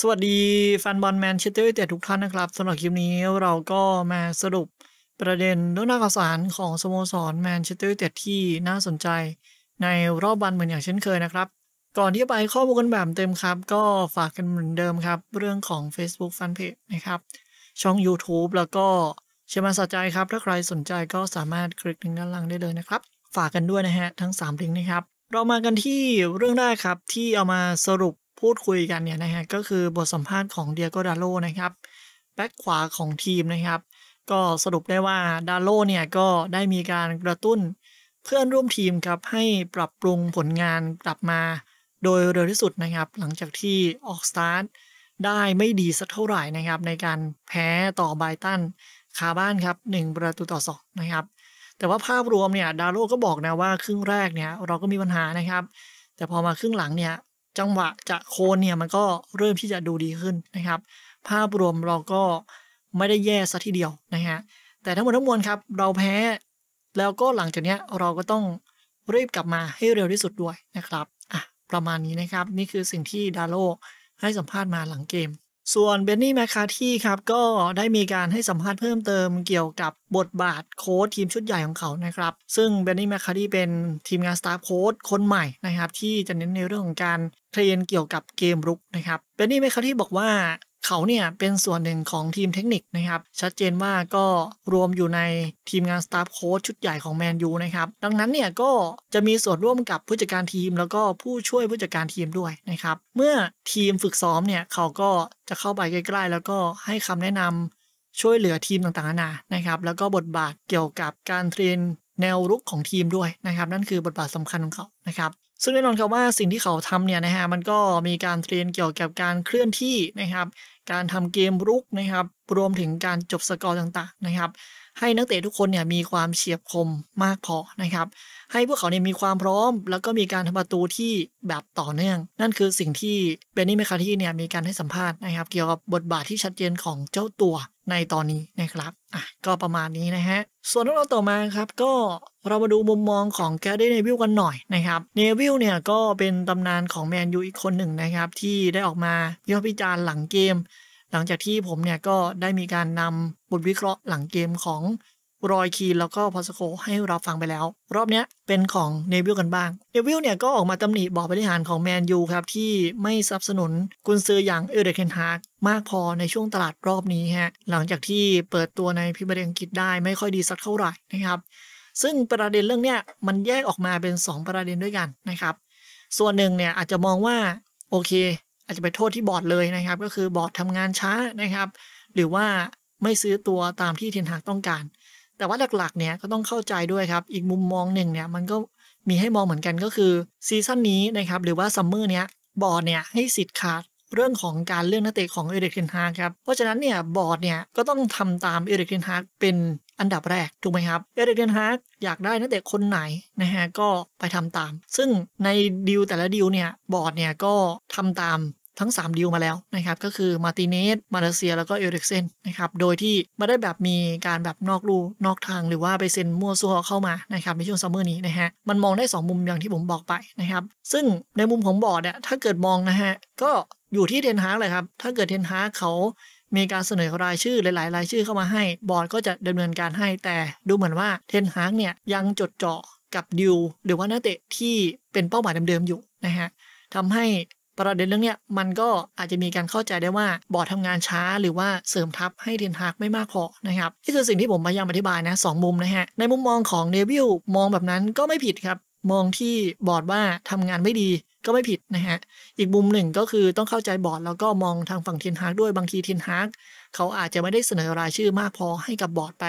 สวัสดีแฟนบอลแมนเชสเตอร์ยูไนเต็ดทุกท่านนะครับสำหรับคลิปนี้เราก็มาสรุปประเด็นเรื่องหน้าข่าวสารของสโมสรแมนเชสเตอร์ยูไนเต็ดที่น่าสนใจ ในรอบวันเหมือนอย่างเช่นเคยนะครับ ก่อนที่จะไปข้อมูลกันแบบเต็มครับ ก็ฝากกันเหมือนเดิมครับ เรื่องของ Facebook Fanpage นะครับ ช่อง YouTube แล้วก็เชมาสใจครับ ถ้าใครสนใจก็สามารถคลิกลิงก์ด้านล่างได้เลยนะครับ ฝากกันด้วยนะฮะทั้ง3ลิงก์นะครับเรามากันที่เรื่องแรกครับที่เอามาสรุป พูดคุยกันเนี่ยนะฮะก็คือบทสัมภาษณ์ของเดียโกดาโลนะครับแบ็คขวาของทีมนะครับ ก็สรุปได้ว่าดาโลเนี่ยก็ได้มีการกระตุ้นเพื่อนร่วมทีมครับให้ปรับปรุงผลงานกลับมาโดยเร็วที่สุดนะครับ หลังจากที่ออกสตาร์ทได้ไม่ดีสักเท่าไหร่นะครับ ในการแพ้ต่อไบตันคาบ้านครับ 1 ประตูต่อ2นะครับ แต่ว่าภาพรวมเนี่ยดาโลก็บอกนะว่าครึ่งแรกเนี่ยเราก็มีปัญหานะครับ แต่พอมาครึ่งหลังเนี่ย จังหวะจะโคนเนี่ยมันก็เริ่มที่จะดูดีขึ้นนะครับ ภาพรวมเราก็ไม่ได้แย่ซะทีเดียวนะฮะแต่ทั้งหมดทั้งมวลครับ เราแพ้แล้วก็หลังจากนี้เราก็ต้องรีบกลับมาให้เร็วที่สุดด้วยนะครับอะประมาณนี้นะครับ นี่คือสิ่งที่ดาโลให้สัมภาษณ์มาหลังเกม ส่วนเบนนี่แมคคาที่ครับก็ได้มีการให้สัมภาษณ์เพิ่มเติมเกี่ยวกับบทบาทโค้ชทีมชุดใหญ่ของเขานะครับ ซึ่งเบนนี่แม็คคาร์ธี่เป็นทีมงานสตาฟโค้ชคนใหม่นะครับ ที่จะเน้นในเรื่องของการ train เกี่ยวกับเกมรุกนะครับเบนนี่แม็คคาร์ธี่บอกว่า เขาเนี่ยเป็นส่วนหนึ่งของทีมเทคนิคนะครับ ชัดเจนว่าก็รวมอยู่ในทีมงานสตาฟโค้ชชุดใหญ่ของแมนยูนะครับ ดังนั้นเนี่ยก็จะมีส่วนร่วมกับผู้จัดการทีม แล้วก็ผู้ช่วยผู้จัดการทีมด้วยนะครับ เมื่อทีมฝึกซ้อมเนี่ยเขาก็จะเข้าไปใกล้ๆ แล้วก็ให้คำแนะนำช่วยเหลือทีมต่างๆนานานะครับ แล้วก็บทบาทเกี่ยวกับการ train แนวรุกของทีมด้วยนะครับ นั่นคือบทบาทสำคัญของเขา นะครับซึ่งแน่นอนครับว่าสิ่งที่เขาทำเนี่ยนะฮะมันก็มีการ train เกี่ยวกับการเคลื่อนที่นะครับการทำเกมรุกนะครับรวมถึงการจบสกอร์ต่างๆนะครับ ให้นักเตะทุกคนเนี่ยมีความเฉียบคมมากพอนะครับ ให้พวกเขาเนี่ยมีความพร้อม แล้วก็มีการทำประตูที่แบบต่อเนื่อง นั่นคือสิ่งที่เบนนี่เมคาที่เนี่ยมีการให้สัมภาษณ์นะครับ เกี่ยวกับบทบาทที่ชัดเจนของเจ้าตัวในตอนนี้นะครับอะก็ประมาณนี้นะฮะส่วนเรื่องต่อมาครับก็ เรามาดูมุมมองของแกเดเนวิลกันหน่อยนะครับเนวิลเนี่ยก็เป็นตำนานของแมนยูอีกคนหนึ่งนะครับ ที่ได้ออกมาวิพากษ์วิจารณ์หลังเกม หลังจากที่ผมเนี่ยก็ได้มีการนำบทวิเคราะห์หลังเกมของรอยคีนแล้วก็พอสโคให้เราฟังไปแล้ว รอบนี้เป็นของเนวิลกันบ้างเนวิลเนี่ยก็ออกมาตำหนิบอร์ดบริหารของแมนยูครับ ที่ไม่สนับสนุนกุนซืออย่างเอริกเทนฮากมากพอในช่วงตลาดรอบนี้ฮะหลังจากที่เปิดตัวในพิมพ์อังกฤษได้ไม่ค่อยดีสักเท่าไหร่นะครับ ซึ่งประเด็นเรื่องเนี้ยมันแยกออกมาเป็น 2 ประเด็นด้วยกันนะครับ ส่วนหนึ่งเนี่ยอาจจะมองว่าโอเค อาจจะไปโทษที่บอร์ดเลยนะครับ ก็คือบอร์ดทำงานช้านะครับ หรือว่าไม่ซื้อตัวตามที่เทนฮากต้องการ แต่ว่าหลักๆเนี่ยก็ต้องเข้าใจด้วยครับ อีกมุมมองหนึ่งเนี่ยมันก็มีให้มองเหมือนกันก็คือซีซั่นนี้นะครับหรือว่าซัมเมอร์เนี้ยบอร์ดเนี่ยให้สิทธิ์ขาด เรื่องของการเลือกนักเตะของเอริกเทนฮากครับ เพราะฉะนั้นเนี่ยบอร์ดเนี่ยก็ต้องทำตามเอริกเทนฮากเป็นอันดับแรก ถูกไหมครับ เอริกเทนฮากอยากได้นักเตะคนไหนนะฮะก็ไปทำตาม ซึ่งในดีลแต่ละดีลเนี่ยบอร์ดเนี่ยก็ทำตามทั้ง 3 ดีลมาแล้วนะครับก็คือมาร์ติเนซมาลาเซียแล้วก็เอริกเซนนะครับโดยที่ไม่ได้แบบมีการแบบนอกลู่นอกทางหรือว่าไปเซ็นมั่วซั่วเข้ามานะครับในช่วงซัมเมอร์นี้นะฮะมันมองได้ 2 มุมอย่างที่ผมบอกไปนะครับซึ่งในมุมของบอร์ดเนี่ยถ้าเกิดมองนะฮะก็ อยู่ที่เทนฮาร์กเลยครับ ถ้าเกิดเทนฮาร์กเขามีการเสนอรายชื่อหลายๆ รายชื่อเข้ามาให้ บอร์ดก็จะดำเนินการให้แต่ดูเหมือนว่าเทนฮาร์กเนี่ยยังจดจ่อกับดีลหรือว่านักเตะที่เป็นเป้าหมายเดิมๆอยู่นะฮะทำให้ประเด็นเรื่องเนี้ยมันก็อาจจะมีการเข้าใจได้ว่าบอร์ดทำงานช้าหรือว่าเสริมทัพให้เทนฮากไม่มากพอนะครับนี่คือสิ่งที่ผมพยายามอธิบายนะสองมุมนะฮะในมุมมองของเนวิลมองแบบนั้นก็ไม่ผิดครับ มองที่บอร์ดว่าทำงานไม่ดีก็ไม่ผิดนะฮะ อีกมุมหนึ่งก็คือต้องเข้าใจบอร์ดแล้วก็มองทางฝั่งเทนฮากด้วยบางทีเทนฮากเขาอาจจะไม่ได้เสนอรายชื่อมากพอให้กับบอร์ดไป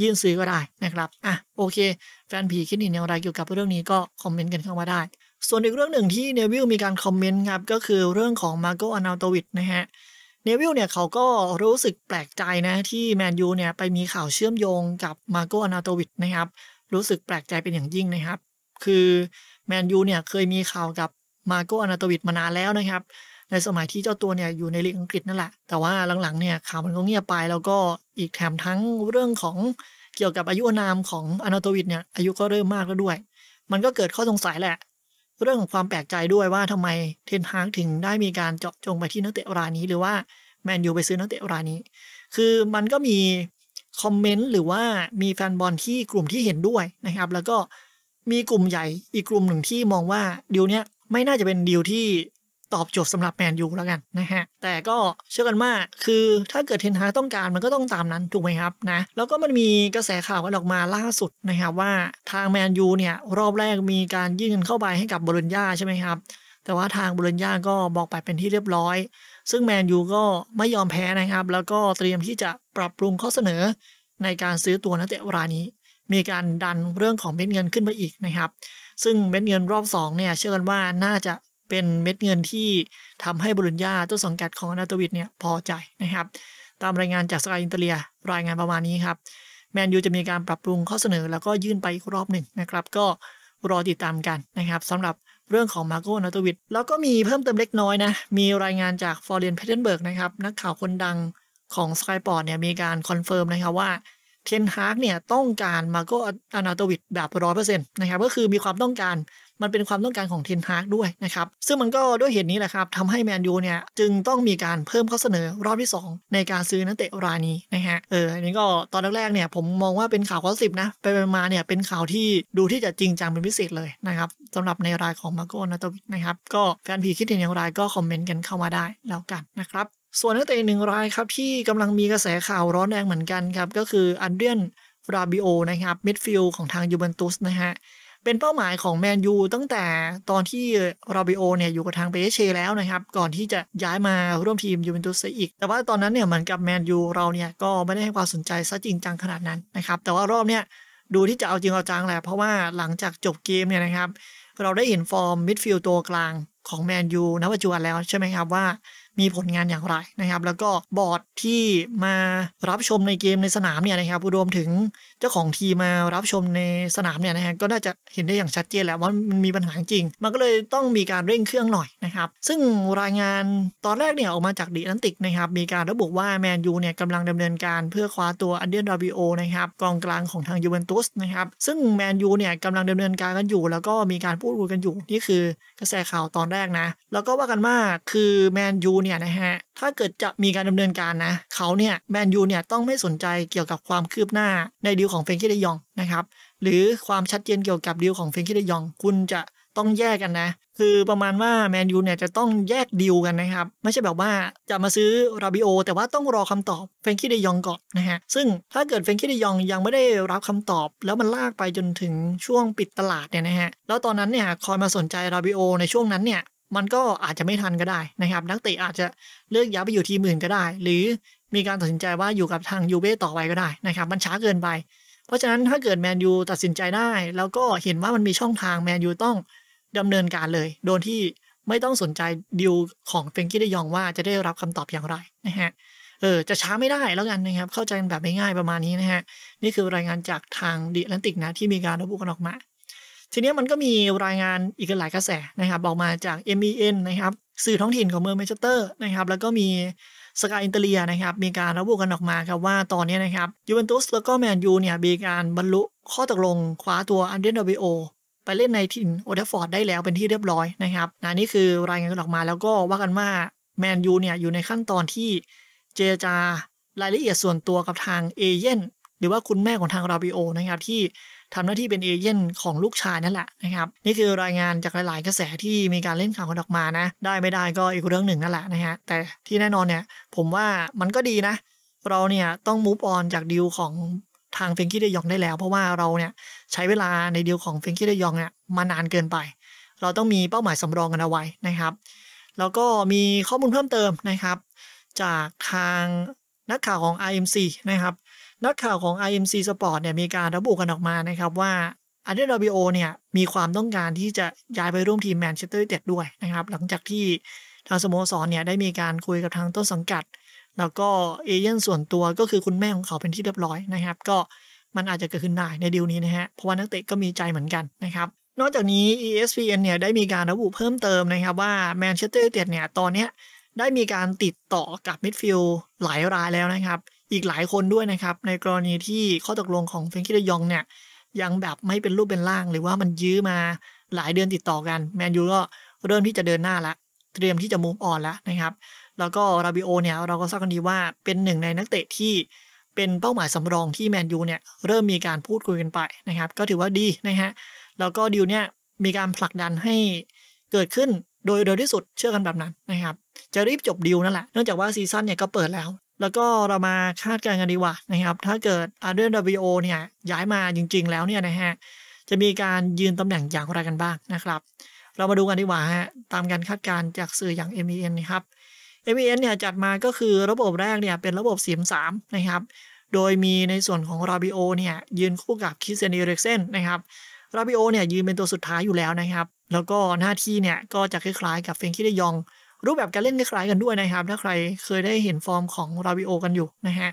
ยื่นซื้อก็ได้นะครับ อะโอเค แฟนผีคิดเห็นอย่างไรเกี่ยวกับเรื่องนี้ก็คอมเมนต์กันเข้ามาได้ ส่วนอีกเรื่องหนึ่งที่เนวิลมีการคอมเมนต์ครับก็คือเรื่องของมาร์โกอาร์เนาโตวิชนะฮะเนวิลเนี่ยเขาก็รู้สึกแปลกใจนะที่แมนยูเนี่ยไปมีข่าวเชื่อมโยงกับมาร์โกอาร์เนาโตวิชนะครับรู้สึกแปลกใจเป็นอย่างยิ่งนะครับ คือแมนยูเนี่ยเคยมีข่าวกับมาร์โกอาร์เนาโตวิชมานานแล้วนะครับ ในสมัยที่เจ้าตัวเนี่ยอยู่ในลีกอังกฤษนั่นแหละ แต่ว่าหลังๆเนี่ยข่าวมันก็เงียบไป แล้วก็อีกแถมทั้งเรื่องของเกี่ยวกับอายุนามของอนาโตวิดเนี่ยอายุก็เริ่มมากแล้วด้วย มันก็เกิดข้อสงสัยแหละ เรื่องของความแปลกใจด้วยว่าทำไมเทนฮากถึงได้มีการเจาะจงไปที่นักเตะรายนี้ หรือว่าแมนยูไปซื้อนักเตะรายนี้ คือมันก็มีคอมเมนต์หรือว่ามีแฟนบอลที่กลุ่มที่เห็นด้วยนะครับ แล้วก็ มีกลุ่มใหญ่อีกกลุ่มหนึ่งที่มองว่าดีลเนี้ยไม่น่าจะเป็นดีลที่ตอบโจทย์สำหรับแมนยูแล้วกันนะฮะ แต่ก็เชื่อกันว่าคือถ้าเกิดเทนฮาต้องการมันก็ต้องตามนั้นถูกไหมครับนะแล้วก็มันมีกระแสข่าวกันออกมาล่าสุดนะครับว่าทางแมนยูเนี่ยรอบแรกมีการยื่นเงินเข้าไปให้กับบรญญาใช่ไหมครับ แต่ว่าทางบรญญาก็บอกไปเป็นที่เรียบร้อย ซึ่งแมนยูก็ไม่ยอมแพ้นะครับ แล้วก็เตรียมที่จะปรับปรุงข้อเสนอในการซื้อตัวนักเตะรายนี้ มีการดันเรื่องของเม็ดเงินขึ้นไปอีกนะครับ ซึ่งเม็ดเงินรอบ2เนี่ยเชื่อกันว่าน่าจะเป็นเม็ดเงินที่ทำให้โบโลญญาต้นสังกัดของอาร์เนาโตวิชเนี่ยพอใจนะครับ ตามรายงานจากสกายอิตาเลียรายงานประมาณนี้ครับแมนยูจะมีการปรับปรุงข้อเสนอ แล้วก็ยื่นไปอีกรอบหนึ่งนะครับ ก็รอติดตามกันนะครับสำหรับเรื่องของมาร์โกอาร์เนาโตวิชแล้วก็มีเพิ่มเติมเล็กน้อยนะ มีรายงานจากฟลอเรียนเพลทเทนเบิร์กนะครับ นักข่าวคนดังของสกายสปอร์ตเนี่ยมีการ confirm นะครับว่า เทนฮากเนี่ยต้องการมาร์โกอาร์เนาโตวิชแบบร้อยเปอร์เซ็นต์นะครับก็คือมีความต้องการมันเป็นความต้องการของเทนฮากด้วยนะครับ ซึ่งมันก็ด้วยเหตุนี้แหละครับทำให้แมนยูเนี่ยจึงต้องมีการเพิ่มข้อเสนอรอบที่ 2 ในการซื้อนักเตะรายนี้นะฮะเอออันนี้ก็ตอนแรกๆเนี่ยผมมองว่าเป็นข่าว gossip นะไปมาเนี่ยเป็นข่าวที่ดูที่จะจริงจังเป็นพิเศษเลยนะครับสำหรับในรายของมาร์โกอาร์เนาโตวิชนะครับ ก็แฟนผีคิดเห็นอย่างไรก็คอมเมนต์กันเข้ามาได้แล้วกันนะครับ ส่วนนักเตะหนึ่งรายครับที่กำลังมีกระแสข่าวร้อนแรงเหมือนกันครับ ก็คืออาเดรียงราบิโอต์นะครับมิดฟิลด์ของทางยูเวนตุสนะฮะเป็นเป้าหมายของแมนยูตั้งแต่ตอนที่ราบิโอต์เนี่ยอยู่กับทางเปแอสเชแล้วนะครับ ก่อนที่จะย้ายมาร่วมทีมยูเวนตุสอีก แต่ว่าตอนนั้นเนี่ยเหมือนกับแมนยูเราเนี่ยก็ไม่ได้ให้ความสนใจซะจริงจังขนาดนั้นนะครับ แต่ว่ารอบเนี้ยดูที่จะเอาจริงเอาจังแหละเพราะว่าหลังจากจบเกมเนี่ยนะครับ เราได้เห็นฟอร์มมิดฟิลด์ตัวกลางของแมนยูณปัจจุบันแล้วใช่ไหมครับว่า มีผลงานอย่างไรนะครับ แล้วก็บอร์ดที่มารับชมในเกมในสนามเนี่ยนะครับรวมถึงเจ้าของทีมมารับชมในสนามเนี่ยนะฮะก็น่าจะเห็นได้อย่างชัดเจนแล้วว่ามันมีปัญหาจริง มันก็เลยต้องมีการเร่งเครื่องหน่อยนะครับ ซึ่งรายงานตอนแรกเนี่ยออกมาจาก The Athletic นะครับ มีการระบุว่าแมนยูเนี่ยกำลังดำเนินการเพื่อคว้าตัวอาเดรียงราบิโอต์นะครับกองกลางของทางยูเวนตุสนะครับ ซึ่งแมนยูเนี่ยกำลังดำเนินการกันอยู่ แล้วก็มีการพูดคุยกันอยู่นี่คือกระแสข่าวตอนแรกนะ แล้วก็ว่ากันว่าคือแมนยูเนี่ยนะฮะถ้าเกิดจะมีการดำเนินการนะเขาเนี่ยแมนยูเนี่ยต้องไม่สนใจเกี่ยวกับความคืบหน้าในดีลของเฟรงกี้เดอยองนะครับหรือความชัดเจนเกี่ยวกับดีลของเฟรงกี้เดอยอง คุณจะต้องแยกกันนะ คือประมาณว่าแมนยูเนี่ยจะต้องแยกดีลกันนะครับ ไม่ใช่แบบว่าจะมาซื้อราบิโอต์ แต่ว่าต้องรอคำตอบเฟรงกี้เดอยองก่อนนะฮะ ซึ่งถ้าเกิดเฟรงกี้เดอยองยังไม่ได้รับคำตอบ แล้วมันลากไปจนถึงช่วงปิดตลาดเนี่ยนะฮะ แล้วตอนนั้นเนี่ยคอยมาสนใจราบิโอในช่วงนั้นเนี่ย มันก็อาจจะไม่ทันก็ได้นะครับ นักเตะอาจจะเลือกย้ายไปอยู่ทีมอื่นก็ได้ หรือมีการตัดสินใจว่าอยู่กับทางยูเว่ต่อไปก็ได้นะครับ มันช้าเกินไป เพราะฉะนั้นถ้าเกิดแมนยูตัดสินใจได้ แล้วก็เห็นว่ามันมีช่องทางแมนยูต้องดำเนินการเลย โดยที่ไม่ต้องสนใจดิวของเฟงกี้ได้ยองว่าจะได้รับคำตอบอย่างไรนะฮะเออจะช้าไม่ได้แล้วกันนะครับ เข้าใจแบบง่ายๆประมาณนี้นะฮะ นี่คือรายงานจากทาง The Athletic นะที่มีการระบุกันออกมา ทีนี้มันก็มีรายงานอีกหลายกระแสนะครับบอกมาจาก MEN นะครับสื่อท้องถิ่นของเมืองแมนเชสเตอร์นะครับแล้วก็มี Sky Italia นะครับมีการระบุกันออกมาครับว่าตอนนี้นะครับยูเวนตุสแล้วก็แมนยูเนี่ยมีการบรรลุข้อตกลงคว้าตัวอาเดรียงราบิโอต์ไปเล่นในถิ่นโอลด์แทรฟฟอร์ดได้แล้วเป็นที่เรียบร้อยนะครับนะนี่คือรายงานกันออกมาแล้วก็ว่ากันว่าแมนยูเนี่ยอยู่ในขั้นตอนที่เจรจารายละเอียดส่วนตัวกับทางเอเย่นต์หรือว่าคุณแม่ของทางราบิโอต์นะครับที่ ทำหน้าที่เป็นเอเย่นต์ของลูกชายนั่นแหละนะครับนี่คือรายงานจากหลาย ๆ กระแสที่มีการเล่นข่าวกันออกมานะ ได้ไม่ได้ก็อีกเรื่องหนึ่งนั่นแหละนะฮะแต่ที่แน่นอนเนี่ยผมว่ามันก็ดีนะ เราเนี่ยต้อง move on จากดีลของทางเฟรงกี้เดอยองได้แล้ว เพราะว่าเราเนี่ยใช้เวลาในดีลของเฟรงกี้เดอยองเนี่ยมานานเกินไป เราต้องมีเป้าหมายสำรองกันเอาไว้นะครับแล้วก็มีข้อมูลเพิ่มเติมนะครับ จากทางนักข่าวของ IMC นะครับ นักข่าวของ RMC Sport เนี่ยมีการระบุกันออกมานะครับว่าอาเดรียงราบิโอต์เนี่ยมีความต้องการที่จะย้ายไปร่วมทีมแมนเชสเตอร์ยูไนเต็ดด้วยนะครับ หลังจากที่ทางสโมสรเนี่ยได้มีการคุยกับทางต้นสังกัด แล้วก็เอเย่นต์ส่วนตัวก็คือคุณแม่ของเขาเป็นที่เรียบร้อยนะครับ ก็มันอาจจะเกิดขึ้นได้ในดีลนี้นะฮะเพราะว่านักเตะก็มีใจเหมือนกันนะครับนอกจากนี้ ESPN เนี่ยได้มีการระบุเพิ่มเติมนะครับว่าแมนเชสเตอร์ยูไนเต็ดเนี่ยตอนนี้ได้มีการติดต่อกับมิดฟิลด์หลายรายแล้วนะครับ อีกหลายคนด้วยนะครับ ในกรณีที่ข้อตกลงของเฟรงกี้เดอยองเนี่ยยังแบบไม่เป็นรูปเป็นร่าง หรือว่ามันยื้อมาหลายเดือนติดต่อกันแมนยูก็เริ่มที่จะเดินหน้าละเตรียมที่จะ move on แล้วนะครับ แล้วก็ราบิโอต์เนี่ยเราก็ทราบกันดีว่าเป็นหนึ่งในนักเตะที่เป็นเป้าหมายสำรองที่แมนยูเนี่ยเริ่มมีการพูดคุยกันไปนะครับ ก็ถือว่าดีนะฮะแล้วก็ดีลเนี่ยมีการผลักดันให้เกิดขึ้นโดยเร็วที่สุดเชื่อกันแบบนั้นนะครับ จะรีบจบดีลนั่นแหละเนื่องจากว่าซีซั่นเนี่ยก็เปิดแล้ว แล้วก็เรามาคาดการณ์กันดีกว่านะครับ ถ้าเกิดอาเดรียงราบิโอต์เนี่ยย้ายมาจริง ๆ แล้วเนี่ยนะฮะจะมีการยืนตำแหน่งอย่างไรกันบ้างนะครับ เรามาดูกันดีกว่าฮะตามการคาดการณ์จากสื่ออย่าง MEN นะครับ MEN เนี่ยจัดมาก็คือระบบแรกเนี่ยเป็นระบบเสียม3นะครับ โดยมีในส่วนของราบิโอต์เนี่ยยืนคู่กับคริสเตียนเอริกเซนนะครับราบิโอต์เนี่ยยืนเป็นตัวสุดท้ายอยู่แล้วนะครับ แล้วก็หน้าที่เนี่ยก็จะคล้ายๆกับเฟรงกี้เดอยอง รูปแบบการเล่นคล้ายๆกันด้วยนะครับ ถ้าใครเคยได้เห็นฟอร์มของราบิโอต์กันอยู่นะฮะ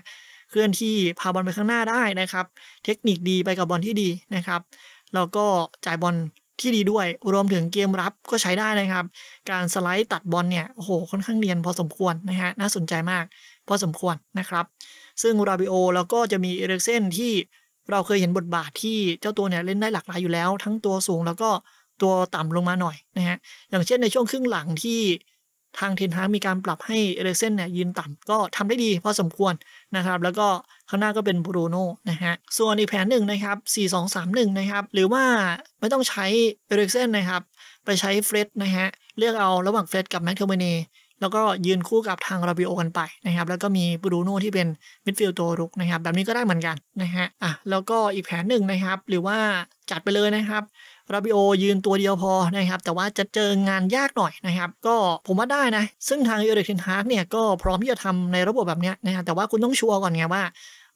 เคลื่อนที่พาบอลไปข้างหน้าได้นะครับ เทคนิคดีไปกับบอลที่ดีนะครับแล้วก็จ่ายบอลที่ดีด้วย รวมถึงเกมรับก็ใช้ได้นะครับ การสไลด์ตัดบอลเนี่ยโอ้โหค่อนข้างเนียนพอสมควรนะฮะน่าสนใจมาก พอสมควรนะครับ ซึ่งราบิโอต์แล้วก็จะมีเอริกเซนที่เราเคยเห็นบทบาทที่เจ้าตัวเนี่ยเล่นได้หลากหลายอยู่แล้ว ทั้งตัวสูงแล้วก็ตัวต่ำลงมาหน่อยนะฮะอย่างเช่นในช่วงครึ่งหลังที่ ทางเทนฮากมีการปรับให้เอริกเซนเนี่ยยืนต่ำก็ทำได้ดีพอสมควรนะครับ แล้วก็ข้างหน้าก็เป็นบรูโน่นะฮะ ส่วนอีกแผนหนึ่งนะครับ 4-2-3-1 นะครับ หรือว่าไม่ต้องใช้เอริกเซนนะครับ ไปใช้เฟรดนะฮะ เลือกเอาระหว่างเฟรดกับแม็คโทมิเนย์ แล้วก็ยืนคู่กับทางราบิโอต์กันไปนะครับ แล้วก็มีบรูโน่ที่เป็นมิดฟิลด์ตัวรุกนะครับ แบบนี้ก็ได้เหมือนกันนะฮะอะแล้วก็อีกแผนหนึ่งนะครับ หรือว่าจัดไปเลยนะครับราบิโอต์ยืนตัวเดียวพอนะครับ แต่ว่าจะเจองานยากหน่อยนะครับ ก็ผมว่าได้นะ ซึ่งทางเอเดริกเทนฮากเนี่ยก็พร้อมที่จะทำในระบบแบบนี้นะครับแต่ว่าคุณต้องชัวร์ก่อนไงว่า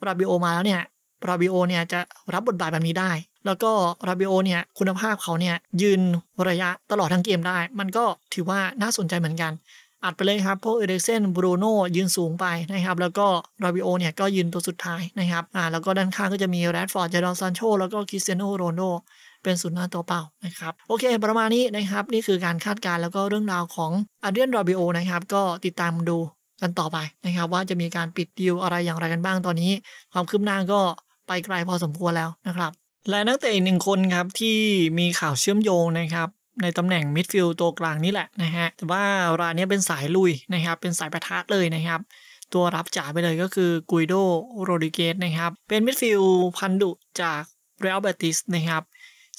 ราบิโอต์มาแล้วเนี่ยราบิโอต์เนี่ยจะรับบทบาทแบบนี้ได้ แล้วก็ราบิโอต์เนี่ยคุณภาพเขาเนี่ยยืนระยะตลอดทั้งเกมได้ มันก็ถือว่าน่าสนใจเหมือนกัน อัดไปเลยครับพวกเอริกเซนบรูโน่ยืนสูงไปนะครับ แล้วก็ราบิโอต์เนี่ยก็ยืนตัวสุดท้ายนะครับอ่าแล้วก็ด้านข้างก็จะมีแรดฟอร์ดเจดอนซานโชแล้วก็คริสเตียโนโรนัลโดเป็นศูนย์หน้าตัวเป้านะครับ โอเค ประมาณนี้นะครับ นี่คือการคาดการณ์แล้วก็เรื่องราวของอาเดรียงราบิโอต์นะครับ ก็ติดตามดูกันต่อไปนะครับ ว่าจะมีการปิดดีลอะไรอย่างไรกันบ้างตอนนี้ ความคืบหน้าก็ไปไกลพอสมควรแล้วนะครับ และนักเตะอีกหนึ่งคนครับที่มีข่าวเชื่อมโยงนะครับ ในตำแหน่งมิดฟิลด์ตัวกลางนี่แหละนะฮะ แต่ว่ารายนี้เป็นสายลุยนะครับ เป็นสายปะทะเลยนะครับ ตัวรับจ๋าไปเลยก็คือกุยโดโรดริเกซนะครับ เป็นมิดฟิลด์พันธุ์ดุจากเรอัลเบติสนะครับ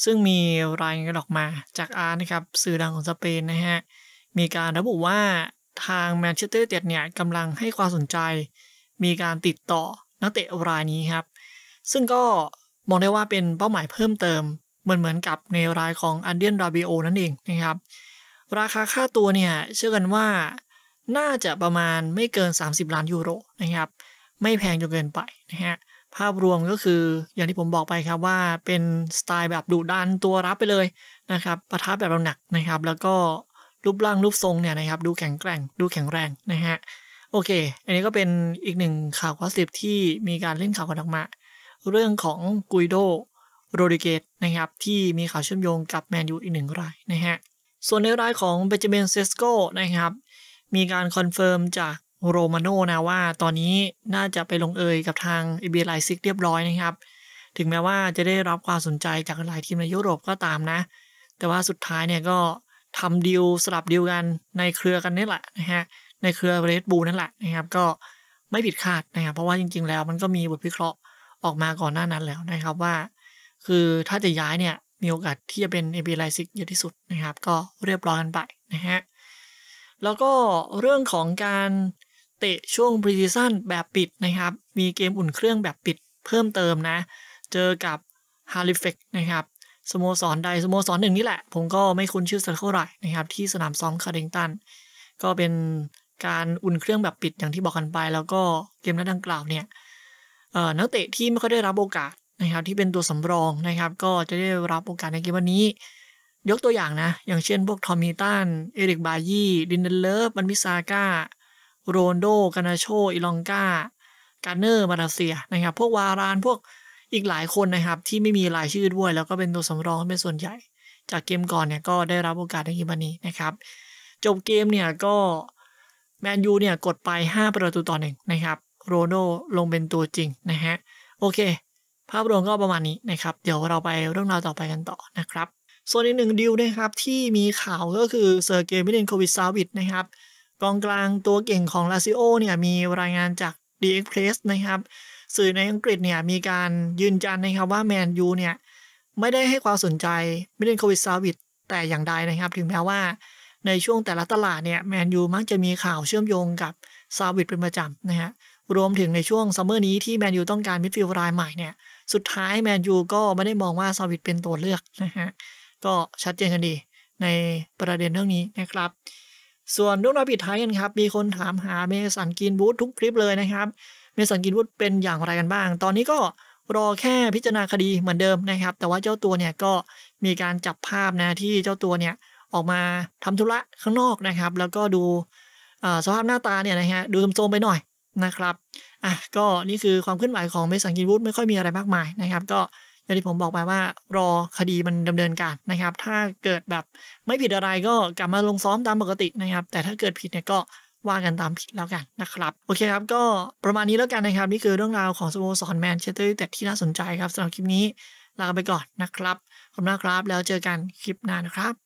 ซึ่งมีรายงานออกมาจาก AS นะครับ สื่อดังของสเปนนะฮะ มีการระบุว่าทางแมนเชสเตอร์ยูไนเต็ดเนี่ยกำลังให้ความสนใจ มีการติดต่อนักเตะรายนี้ครับ ซึ่งก็มองได้ว่าเป็นเป้าหมายเพิ่มเติม เหมือนเหมือนกับในรายของอาเดรียงราบิโอนั่นเองนะครับ ราคาค่าตัวเนี่ยเชื่อกันว่าน่าจะประมาณไม่เกิน 30 ล้านยูโรนะครับ ไม่แพงจนเกินไปนะฮะภาพรวมก็คืออย่างที่ผมบอกไปครับว่าเป็นสไตล์แบบดุดันตัวรับไปเลยนะครับประทับแบบหนักนะครับ แล้วก็รูปร่างรูปทรงเนี่ยนะครับ ดูแข็งแกร่ง ดูแข็งแรงนะฮะโอเค อันนี้ก็เป็นอีกหนึ่งข่าว gossip ที่มีการเล่นข่าวกันออกมา เรื่องของกุยโด โรดริเกซนะครับที่มีข่าวเชื่อมโยงกับแมนยูอีกหนึ่งรายนะฮะส่วนในรายของเบนจามินเซสโกนะครับมีการ confirm จากโรมาโนนะว่าตอนนี้น่าจะไปลงเอยกับทางแอร์เบไลป์ซิกเรียบร้อยนะครับ ถึงแม้ว่าจะได้รับความสนใจจากหลายทีมในยุโรปก็ตามนะ แต่ว่าสุดท้ายเนี่ยก็ทำดีลสลับดีลกันในเครือกันนี่แหละนะฮะในเครือเรดบูลนั่นแหละนะครับก็ไม่ผิดคาดนะครับเพราะว่าจริงๆแล้วมันก็มีบทวิเคราะห์ออกมาก่อนหน้านั้นแล้วนะครับว่า คือถ้าจะย้ายเนี่ย มีโอกาสที่จะเป็นแอร์เบไลป์ซิกเยอะที่สุดนะครับ ก็เรียบร้อยกันไปนะฮะ แล้วก็เรื่องของการเตะช่วงพรีซีซั่นแบบปิดนะครับ มีเกมอุ่นเครื่องแบบปิดเพิ่มเติมนะ เจอกับฮาลิแฟกซ์นะครับสโมสรใดสโมสรหนึ่งนี่แหละ ผมก็ไม่คุ้นชื่อสักเท่าไหร่นะครับ ที่สนามซ้อมแคร์ริงตัน ก็เป็นการอุ่นเครื่องแบบปิดอย่างที่บอกกันไป แล้วก็เกมนัดดังกล่าวเนี่ยนักเตะที่ไม่ค่อยได้รับโอกาส นะครับที่เป็นตัวสำรองนะครับ ก็จะได้รับโอกาสในเกมวันนี้ ยกตัวอย่างนะ อย่างเช่นพวกทอมฮีตันเอริกบายีลินเดเลิฟวานบิสซาก้าโรนัลโดการ์นาโชอีลังกาการ์เนอร์มาลาเซียนะครับ พวกวารานพวกอีกหลายคนนะครับ ที่ไม่มีรายชื่อด้วย แล้วก็เป็นตัวสำรองเป็นส่วนใหญ่ จากเกมก่อนเนี่ยก็ได้รับโอกาสในเกมวันนี้นะครับ จบเกมเนี่ยก็แมนยูเนี่ยกดไป 5 ประตูต่อหนึ่งนะครับโรนัลโดลงเป็นตัวจริงนะฮะโอเค ภาพรวมก็ประมาณนี้นะครับ เดี๋ยวเราไปเรื่องราวต่อไปกันต่อนะครับ ส่วนอีกหนึ่งดีลนะครับที่มีข่าวก็คือเซอร์เกย์มิลินโควิชซาวิชนะครับกองกลางตัวเก่งของลาซิโอเนี่ยมีรายงานจาก The Express นะครับ สื่อในอังกฤษเนี่ยมีการยืนยันนะครับว่าแมนยูเนี่ยไม่ได้ให้ความสนใจมิลินโควิชซาวิชแต่อย่างใดนะครับ ถึงแม้ว่าในช่วงแต่ละตลาดเนี่ยแมนยูมักจะมีข่าวเชื่อมโยงกับซาวิชเป็นประจำนะฮะรวมถึงในช่วงซัมเมอร์นี้ที่แมนยูต้องการมิดฟิลด์รายใหม่เนี่ย สุดท้ายแมนยูก็ไม่ได้มองว่าซาวิชเป็นตัวเลือกนะฮะ ก็ชัดเจนกันดีในประเด็นเรื่องนี้นะครับ ส่วนเรื่องราวปิดท้ายกันครับ มีคนถามหาเมสันกินบูธทุกคลิปเลยนะครับ เมสันกินบูธเป็นอย่างไรกันบ้าง ตอนนี้ก็รอแค่พิจารณาคดีเหมือนเดิมนะครับ แต่ว่าเจ้าตัวเนี่ยก็มีการจับภาพนะที่เจ้าตัวเนี่ยออกมาทำธุระข้างนอกนะครับ แล้วก็ดูสภาพหน้าตาเนี่ยนะฮะดูโทรมๆไปหน่อยนะครับ อะก็นี่คือความเคลื่อนไหวของเมสันกินบูธไม่ค่อยมีอะไรมากมายนะครับ ก็อย่างที่ผมบอกไปว่ารอคดีมันดำเนินการนะครับ ถ้าเกิดแบบไม่ผิดอะไรก็กลับมาลงซ้อมตามปกตินะครับ แต่ถ้าเกิดผิดเนี่ยก็ว่ากันตามผิดแล้วกันนะครับ โอเคครับ ก็ประมาณนี้แล้วกันนะครับ นี่คือเรื่องราวของสโมสรแมนเชสเตอร์ยูไนเต็ดที่น่าสนใจครับสำหรับคลิปนี้ลาไปก่อนนะครับขอบคุณมากครับ แล้วเจอกันคลิปหน้านะครับ